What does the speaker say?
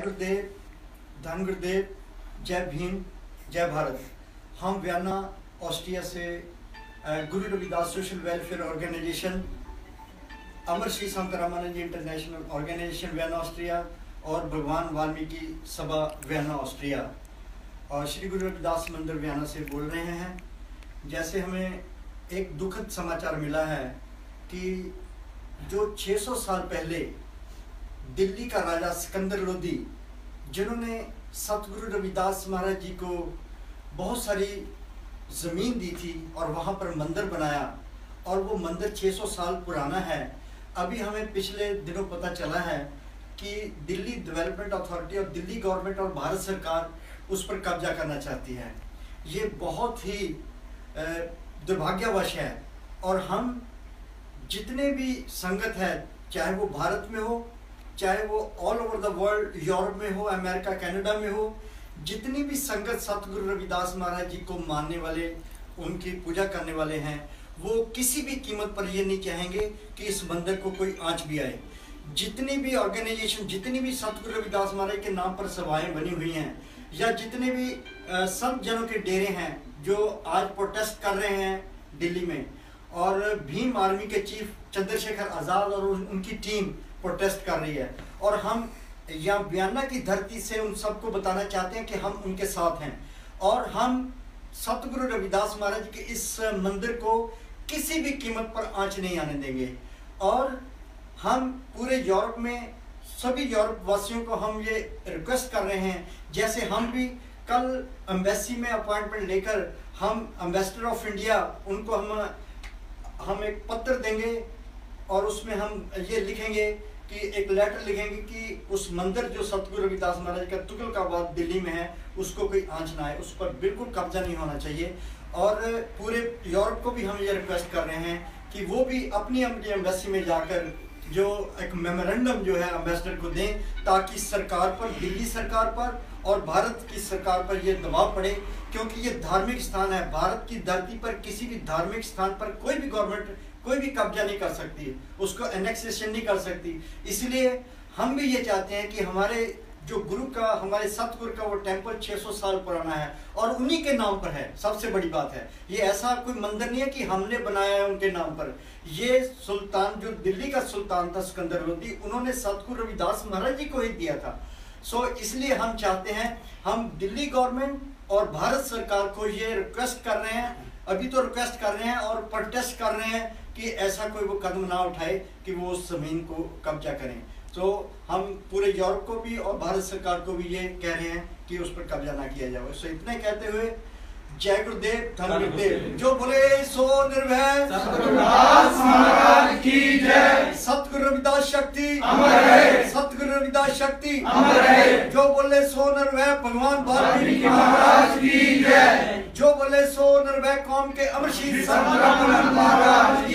गुरुदेव धन गुरुदेव जय भीम, जय भारत। हम वियना, ऑस्ट्रिया से Guru Ravidas social welfare organisation, Amar Shri Sant Ramanand ji international organisation, Vienna, Austria, और भगवान वाल्मीकि सभा, वियना, ऑस्ट्रिया। और श्री गुरु रविदास मंदिर वियना से बोल रहे हैं। जैसे हमें एक दुखद समाचार मिला है कि जो 600 साल पहले दिल्ली का राजा सिकंदर लोधी, जिन्होंने सतगुरु रविदास महाराज जी को बहुत सारी ज़मीन दी थी और वहाँ पर मंदिर बनाया, और वो मंदिर 600 साल पुराना है। अभी हमें पिछले दिनों पता चला है कि दिल्ली डेवलपमेंट अथॉरिटी और दिल्ली गवर्नमेंट और भारत सरकार उस पर कब्जा करना चाहती है। ये बहुत ही दुर्भाग्यवश है। और हम जितने भी संगत है, चाहे वो भारत में हो चाहे वो all over the world Europe में हो अमेरिका कनाडा में हो, जितनी भी संगत सतगुरु रविदास महाराज जी को मानने वाले, उनकी पूजा करने वाले हैं, वो किसी भी कीमत पर ये नहीं चाहेंगे कि इस मंदिर को कोई आँच भी आए। जितनी भी ऑर्गेनाइजेशन जितनी भी सतगुरु रविदास महाराज के नाम पर सभाएँ बनी हुई हैं, या जितने भी संत जनों के डेरे हैं, जो आज प्रोटेस्ट कर रहे हैं दिल्ली में, और भीम आर्मी के चीफ चंद्रशेखर आज़ाद और उनकी टीम प्रोटेस्ट कर रही है। और हम यहाँ बयाना की धरती से उन सबको बताना चाहते हैं कि हम उनके साथ हैं। और हम सतगुरु रविदास महाराज के इस मंदिर को किसी भी कीमत पर आँच नहीं आने देंगे। और हम पूरे यूरोप में, सभी यूरोप वासियों को हम ये रिक्वेस्ट कर रहे हैं, जैसे हम भी कल एम्बेसी में अपॉइंटमेंट लेकर हम एम्बेसडर ऑफ़ इंडिया उनको हम हम एक पत्र देंगे और उसमें हम ये लिखेंगे कि एक लेटर लिखेंगे कि उस मंदिर जो सतगुरु रविदास महाराज का तुगल का वाद दिल्ली में है, उसको कोई आँच ना आए उस पर बिल्कुल कब्जा नहीं होना चाहिए। और पूरे यूरोप को भी हम ये रिक्वेस्ट कर रहे हैं कि वो भी अपनी अपनी एम्बेसी में जाकर जो एक मेमोरेंडम जो है अम्बेसडर को दें, ताकि सरकार पर, दिल्ली सरकार पर और भारत की सरकार पर यह दबाव पड़े, क्योंकि ये धार्मिक स्थान है। भारत की धरती पर किसी भी धार्मिक स्थान पर कोई भी गवर्नमेंट कोई भी कब्जा नहीं कर सकती। उसको एनेक्सेशन नहीं कर सकती। इसलिए हम भी ये चाहते हैं कि हमारे जो गुरु का, हमारे सतगुरु का वो टेंपल 600 साल पुराना है और उन्हीं के नाम पर है, सबसे बड़ी बात है। ये ऐसा कोई मंदिर नहीं है कि हमने बनाया है उनके नाम पर। ये सुल्तान, जो दिल्ली का सुल्तान था, सिकंदर लोदी उन्होंने सतगुरु रविदास महाराज जी को ही दिया था। सो इसलिए हम चाहते हैं, हम दिल्ली गवर्नमेंट और भारत सरकार को ये रिक्वेस्ट कर रहे हैं, अभी तो रिक्वेस्ट कर रहे हैं और प्रोटेस्ट कर रहे हैं कि ऐसा कोई वो कदम ना उठाए कि वो उस ज़मीन को कब्जा करें। तो हम पूरे यूरोप को भी और भारत सरकार को भी ये कह रहे हैं कि उस पर कब्जा ना किया जाए। सो इतने कहते हुए जय गुरुदेव धन गुरुदेव। जो बोले सो निर्भय। रविदास की जय। सतगुरु रविदास शक्ति। अमर है सतगुरु रविदास शक्ति। अमर है जो बोले सो निर्भय भगवान वाल्मीकि महाराज की जय। जो बोले सो निर्भय कौम के अमर श्री शीर्ष महाराज